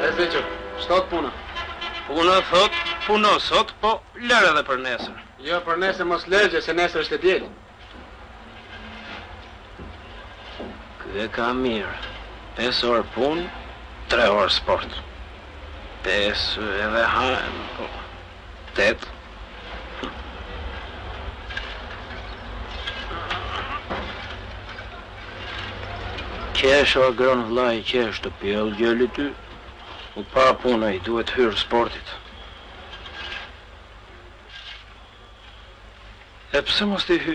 E Zeqë, ç'thotë puna. Puna thot, punoj sot, po lër edhe për nesër. Jo, për nesër mos lër gjë, se nesër është e diel. Ky e ka mirë. 5 orë punë, 3 orë sport. 5 edhe hajmë. Po. tetë. Qesh o Agron vllai qesh të pjell gjeli ty u pa puna, i duhet hyrë sportit e pse mos t'i hy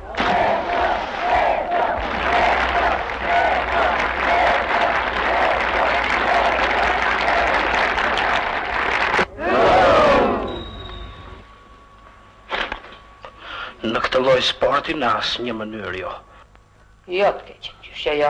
Në këtë lloj sporti në asnjë mënyrë jo. Jo të keqë, gjyshja jo.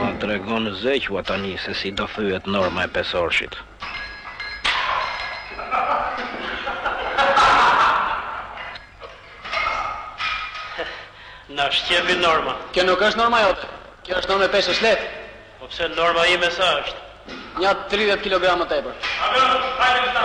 Ua tregon Zequa tani se si do thyhet norma e pesorëshit. Na shqepi norma. Kjo nuk është norma jote. Kjo është norma e peshës së lehtë. Po pse norma ime sa është? Nja 30 kilogramë më tepër. Avion, hajde me ta.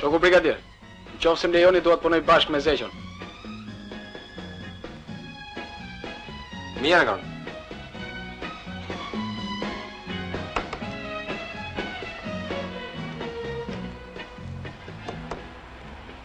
Shoku brigadir, në qofë se më lejoni dua të punoj bashkë me Zeqon. Mija në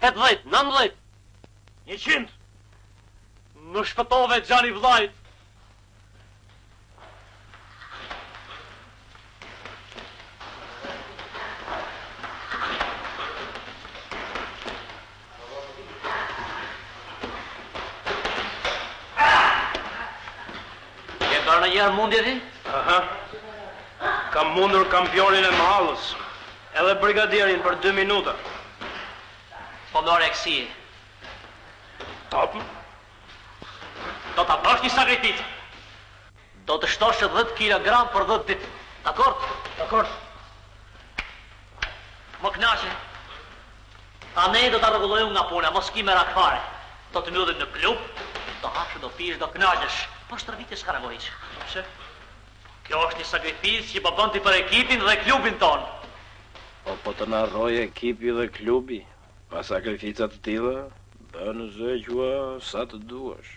Tetëdhjetë, nëntëdhjetë, njëqind, Më shpëtove djali i vllait. Në mundje ti? Aha. Kam mundur kampionin e mahallës. Edhe brigadierin për dy minuta. Po më ore ksi. Top. Do ta bësh një sakrificë. Do të shtosh dhjetë kilogram për dhjetë ditë. Dakord? Dakord. Më kënaqe. A ne do ta rregulloj unë nga puna, mos ki merak fare. Do të mbyllim në klub, do hash, do pish, do kënaqesh. Po stërvitje s'ka nevojë hiç. Pse? Kjo është një sakrificë që po bën ti për ekipin dhe klubin tonë. Po po të na rrojë ekipi dhe klubi pa sakrifica të tilla? Bën Zequa sa të duash.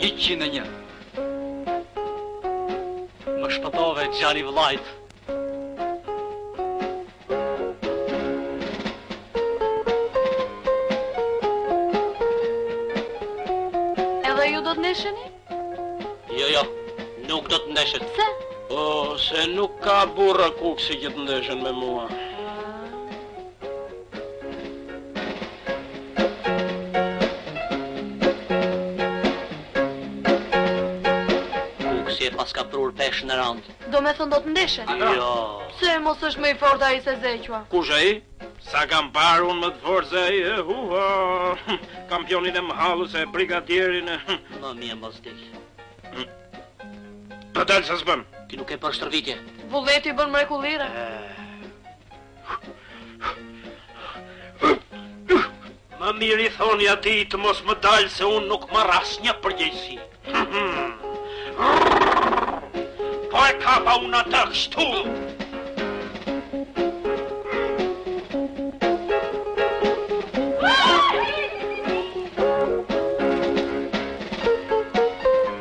Njëqind e një Më shpëtove djal i vëllait. Edhe ju do të ndesheni? Jo, jo, nuk do të ndeshet. Pse? Po, se nuk ka burra Kuksi që të ndeshen me mua. Kuksi e paska prur peshë e randë. Domethënë do të ndeshet? Jo. Pse mos është më i fortë ai se Zequa? Kush, ai? Sa kam parë unë më të fortë se ai ehuha kampionin e mëhallës e brigadierin e Më mirë mos del. Do dal sa s'bën. Ti nuk e bën shtërvitje. Vullneti bën mrekullira. Më mirë i thoni atij të mos më dalë se unë nuk marr asnjë përgjegjësi. Po e kapa unë atë kështu.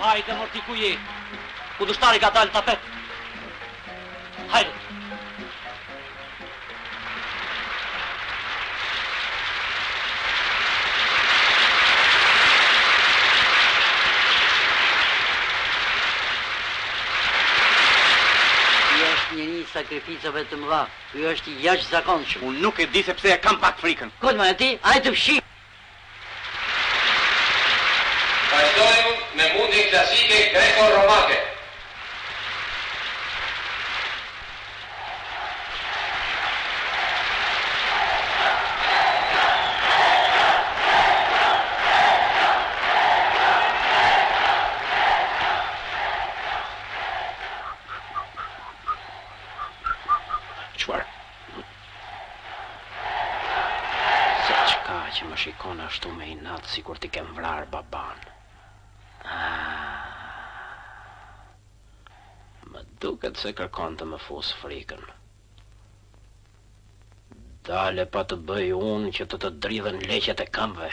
Hajde mor ti ku je? Kundërshtari ka dalë në tapet. Hajde. Ky është njeri i sakrificave të mëdha. Ky është i jashtëzakonshëm. Unë nuk e di se pse e kam pak frikën. Kot nuk e ke ti, ai të fshin. Vazhdojmë me mundjen klasike greko-romake. Çfar? Se ç'ka që më shikon ashtu me inat sikur t'i kem vrarë baban. Më duket se kërkon të më fusë frikën. Dale pa të bëj unë që të të dridhen leqet e këmbëve.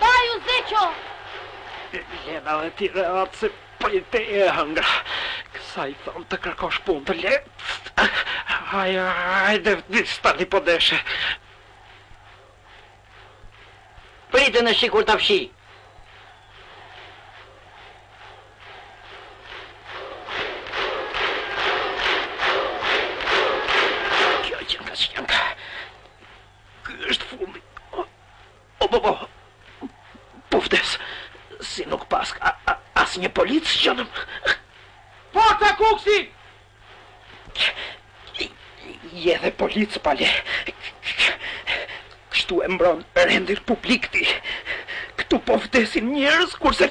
Baju, zeqo! E lena dhe ti dhe atë se prej teje e hëngra. Kësaj i thonë të kërkosh punë të le... Hajde, hajde, vdis tani po deshe. Prit të shikoj ta fshi. Kjo që nga që nga. Ky është fundi. O, o po, po. Puftes. Si nuk paska asnjë polic që në... Forca kuksi! Je dhe polic pale Kështu e mbron rendin publik ti Këtu po vdesin njerëz kurse